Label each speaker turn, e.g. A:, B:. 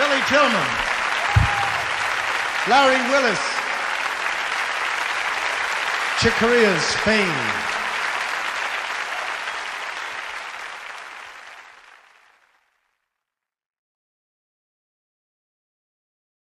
A: Billy Tillman, Larry Willis, Chick Corea's fame.